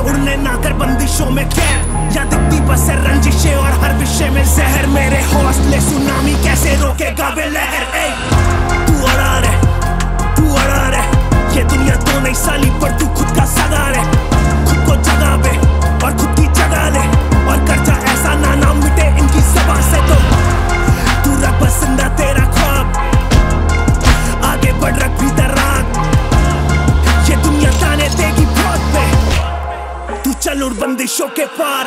बंदिशों में कैद। या दिखती बस है रंजिशें और हर विषय में जहर। मेरे हौसले सुनामी कैसे रोकेगा वे लहर? तू अड़ा रहे तू अड़ा रहे ये दुनिया तो नहीं साली, पर तू खुद का चल उड़ बंदिशों के पार।